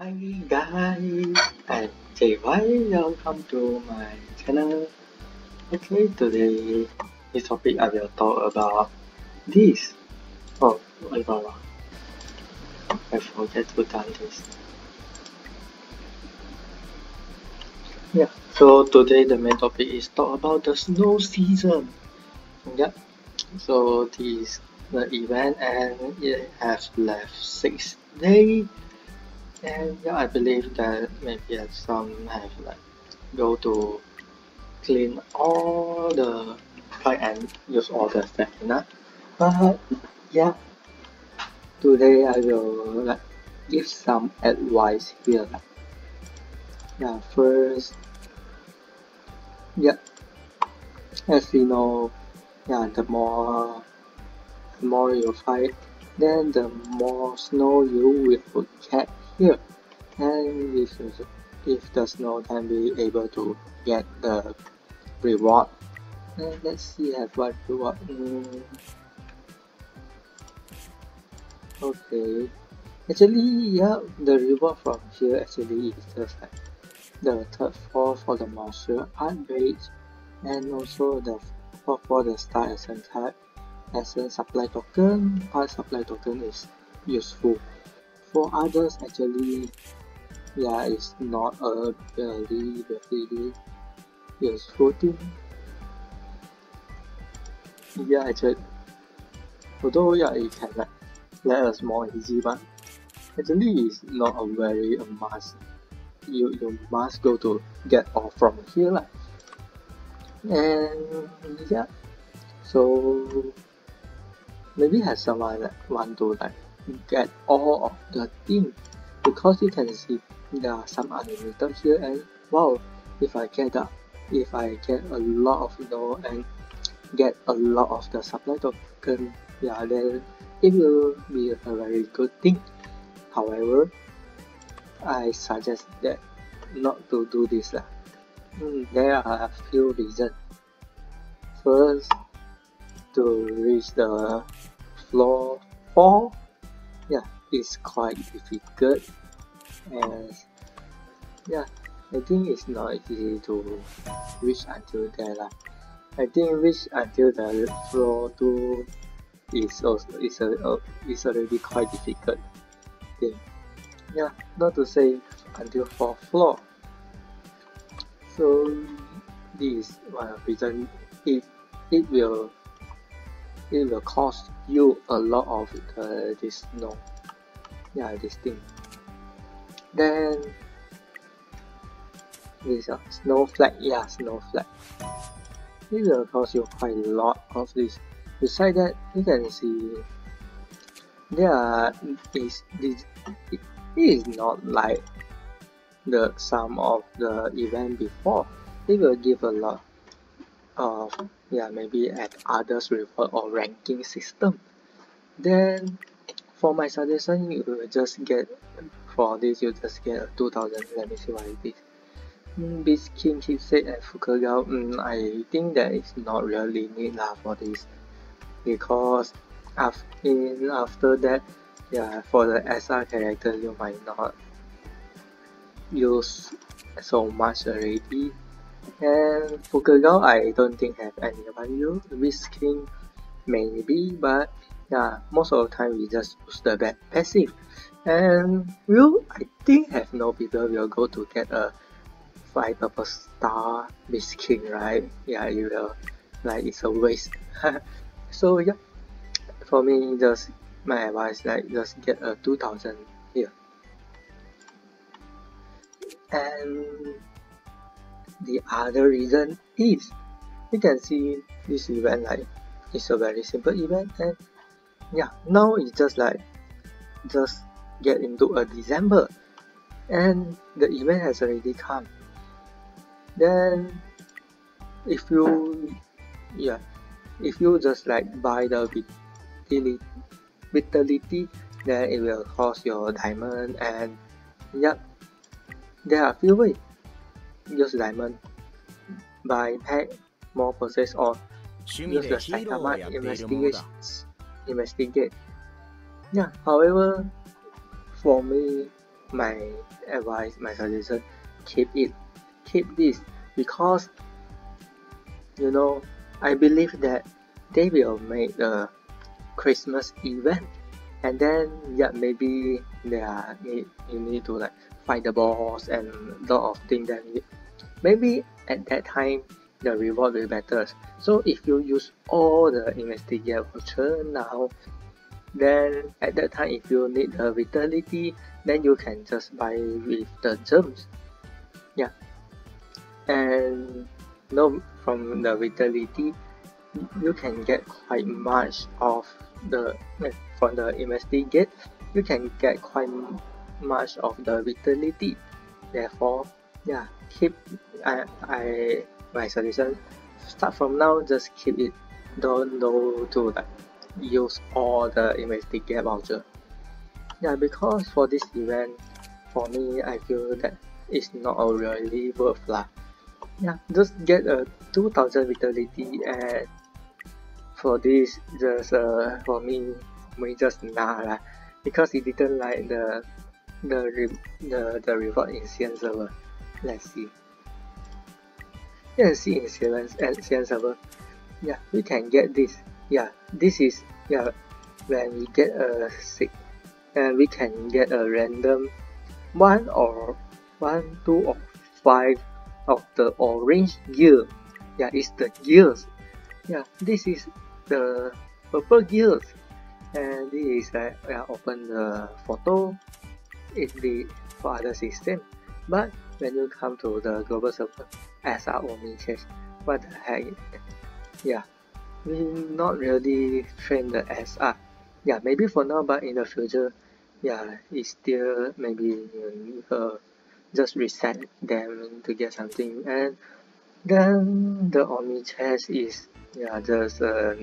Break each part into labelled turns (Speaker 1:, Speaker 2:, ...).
Speaker 1: Hi guys, I'm JY. Welcome to my channel. Okay, today this topic I will talk about this. Oh, wait, wait. I forget to done this. Yeah, so today the main topic is talk about the snow season. Yeah, so this the event and it has left six days and yeah I believe that maybe some have like go to clean all the try and use all the stamina but uh-huh. yeah. Today I will like give some advice here. Yeah first yeah. As you know yeah the more the more you fight then the more snow you will get here and if, if the snow can be able to get the reward. And let's see have what reward. Mm. okay. Actually yeah the reward from here actually is just like the third floor for the martial art base and also the fourth for the star essence type essence supply token. Part supply token is useful for others actually yeah it's not a very very useful thing yeah actually although yeah it can like let us more easy but actually it's not a very a must you you must go to get off from here like. and yeah so maybe has someone that want to like get all of the thing because you can see there are some unlimited here and wow if I get a, if I get a lot of you know and get a lot of the supply token yeah then it will be a very good thing however I suggest that not to do this lah. Mm, there are a few reasons first to reach the floor 4 yeah it's quite difficult and yeah I think it's not easy to reach until there lah. I think reach until the floor 2 is also is a uh, is already quite difficult thing. Yeah, not to say until fourth floor. So this is one reason it it will it will cost you a lot of uh, this snow yeah this thing. Then this uh, snow flag yeah snowflake it will cost you quite a lot of this. Beside that you can see there are is this it is not like the sum of the event before. It will give a lot of yeah maybe at others reward or ranking system. Then for my suggestion you will just get for this you just get a 2000 let me see what it is mm, Beast King Keepsake and Fukugao mm, I think that is not really need lah for this. Because after, in, after that yeah for the SR character you might not use so much already and for Fukugao I don't think have any value. Risking maybe but yeah most of the time we just use the bad passive. And will I think have no people. Will go to get a five purple star Beast King right? Yeah you will. Like it's a waste. So yeah. For me just my advice like just get a 2000 here. And the other reason is. You can see this event like it's a very simple event and yeah now it's just like just get into a December and the event has already come. Then if you yeah if you just like buy the vitality then it will cost your diamond and yep there are few ways use diamond buy pack more process or use the Saitama investigations investigate. Yeah however for me my advice my suggestion keep it keep this because you know I believe that they will make a Christmas event and then yeah maybe there need you need to like fight the boss and a lot of things that you, maybe at that time the reward will be better. So if you use all the investigate voucher now then at that time if you need the vitality then you can just buy with the gems. yeah. And no from the vitality you can get quite much of the eh, from the investigate you can get quite much of the vitality. Therefore yeah keep I, I my solution start from now just keep it. Don't know to like use all the investigate voucher. Yeah because for this event for me I feel that it's not really worth lah. Yeah just get a 2000 vitality and for this just uh, for me we just nah lah. Because he didn't like the the the the reward in CN server. Let's see. Let's see in CN, server. Yeah we can get this. Yeah this is yeah when we get a six and uh, we can get a random one or one two or five of the orange gear. Yeah it's the gears. Yeah this is the purple gears. And this is like yeah, open the photo in the for other system but when you come to the global server SR only change what the heck? Yeah we not really train the SR yeah maybe for now but in the future yeah it's still maybe uh, just reset them to get something. And then the Omni chest is yeah just uh,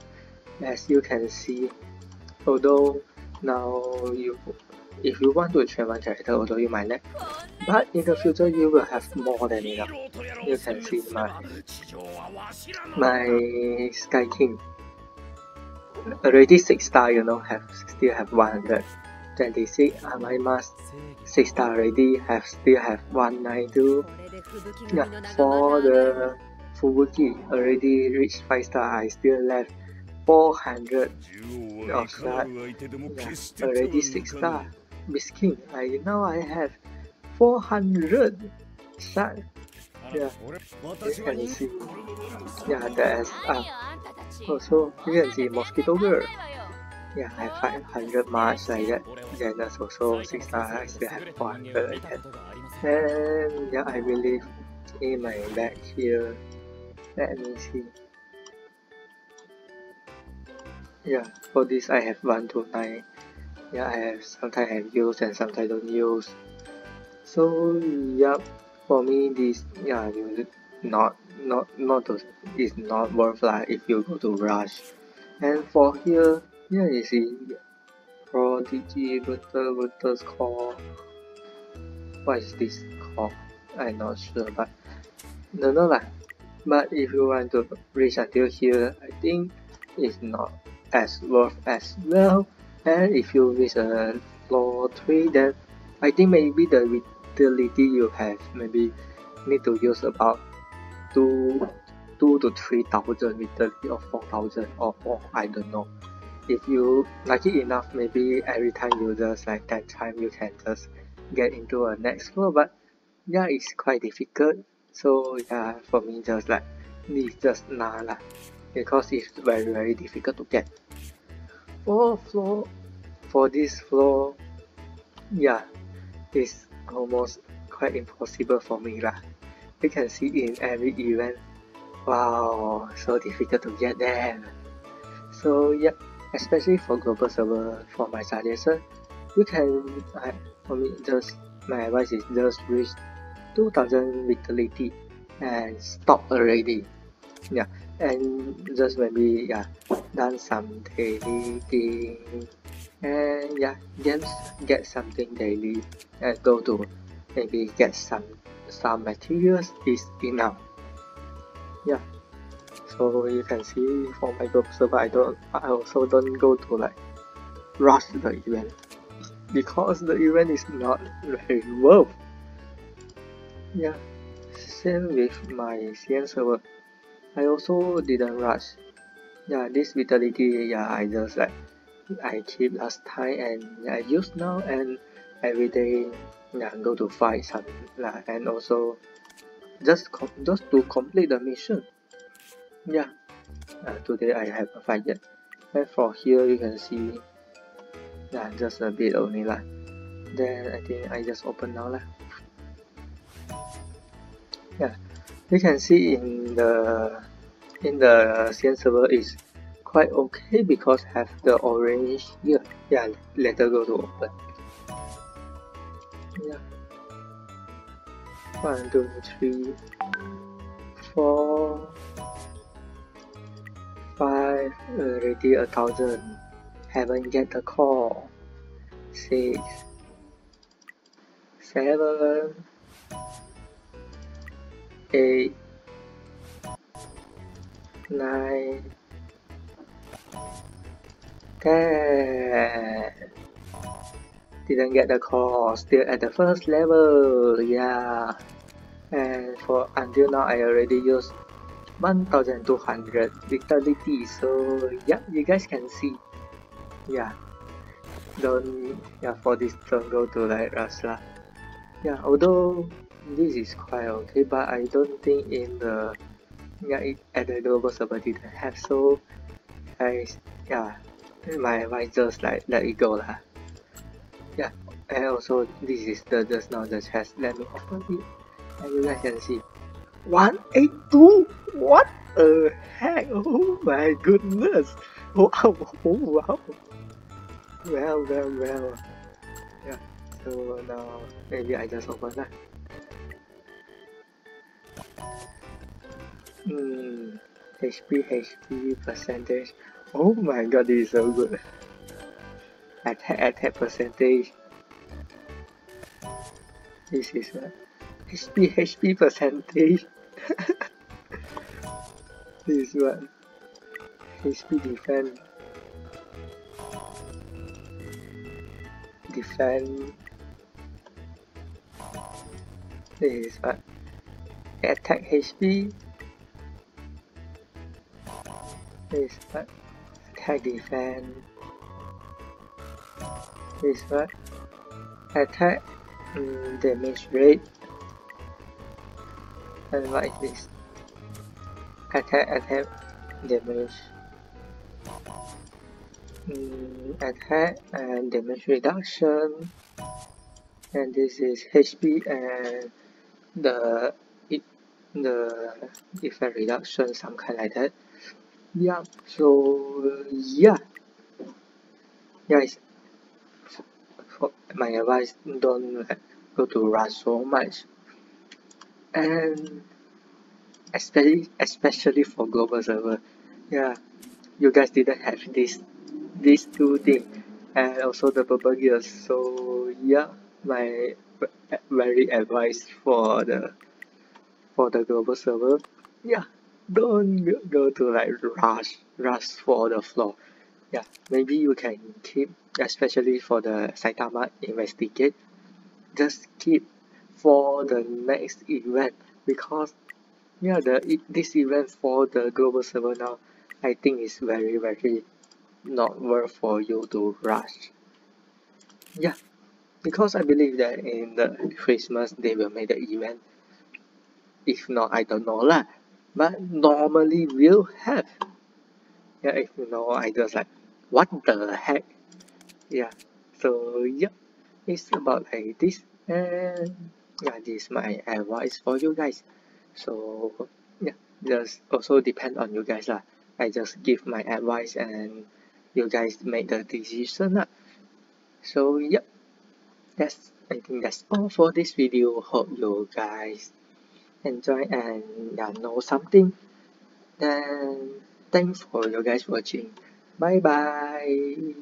Speaker 1: as you can see although now you if you want to one character although you might lack but in the future you will have more than enough. You can see my my sky king. Already 6 star you know have still have 126 uh, my mask 6 star already have still have 192 yeah for the Fubuki already reached 5 star I still left 400 of that. Yeah, already 6 star Beast King I now I have 400 shot yeah. You can see? Yeah that's uh, also you can see mosquito girl yeah I have 500 marks like that then there's also 6 star I still have 400 like that and yeah I believe in my back here. Let me see. Yeah for this I have 1 to 9 yeah I have sometimes I have used and sometimes don't use. So yeah for me this yeah you not not not to, is not worth like if you go to rush. And for here yeah you see prodigy butter butter's call. What is this called I'm not sure but no no lah. But if you want to reach until here I think it's not as worth as well and if you reach a floor 3 then I think maybe the utility you have maybe need to use about 2 2 to 3000 utility or 4000 or more I don't know. If you lucky enough maybe every time you just like 10 time you can just get into a next floor but yeah it's quite difficult. So yeah for me just like this just nah lah because it's very very difficult to get for floor for this floor yeah it's almost quite impossible for me lah. You can see in every event wow so difficult to get them so yeah especially for global server for my suggestion you can I, for me just my advice is just reach 2000 vitality and stop already. Yeah and just maybe yeah done some daily thing and yeah just get something daily and go to maybe get some some materials is enough yeah so you can see for my group server I don't I also don't go to like rush the event because the event is not very worth. Yeah, same with my CN server. I also didn't rush. Yeah, this vitality, yeah, I just like I keep last time and I use now and every day yeah go to fight some yeah, and also just just to complete the mission. Yeah, uh, today I have a fight yet. And for here you can see yeah just a bit only lah. Then I think I just open now lah. Yeah, you can see in the in the CN server is quite okay because have the orange here. Yeah, later go to open. Yeah. One, two, three, four, five. Already a thousand. Haven't get the call. Six, seven, eight, nine, ten. Didn't get the call, still at the first level, yeah. And for until now, I already used 1200 vitality, so yeah, you guys can see. Yeah, don't, yeah, for this don't go to like Rasla. Yeah, although this is quite okay, but I don't think in the yeah it, at the global server didn't have so I yeah my advice just like let it go lah. Yeah, and also this is the just now the chest. Let me open it, and you guys can see 182. What the heck? Oh my goodness! Wow! Oh wow! Well, well, well. Yeah. So now maybe I just open that. Hmm. HP, HP percentage. Oh my god, this is so good. Attack, attack percentage. This is a HP, HP percentage. this is what? HP defense. Defense. This is what? Attack HP Uh, this uh, what attack mm, defense this what attack damage rate. And what is this. Attack attack damage. Um, attack and damage reduction. And this is HP and the it the effect reduction some kind like that yeah so uh, yeah. Guys for my advice don't go to rush so much. And especially especially for global server. Yeah you guys didn't have this these two things. And also the purple gears. So yeah my very advice for the for the global server. Yeah don't go to like rush rush for the floor. Yeah maybe you can keep especially for the Saitama investigate just keep for the next event because yeah the this event for the global server now I think is very very not worth for you to rush. Yeah because I believe that in the Christmas they will make the event. If not I don't know lah but normally will have. Yeah if you know I just like what the heck? Yeah so yeah it's about like this and yeah this is my advice for you guys. So yeah just also depend on you guys lah. I just give my advice and you guys make the decision lah. So yeah that's I think that's all for this video. Hope you guys enjoy and yeah, know something. Then thanks for you guys watching. Bye bye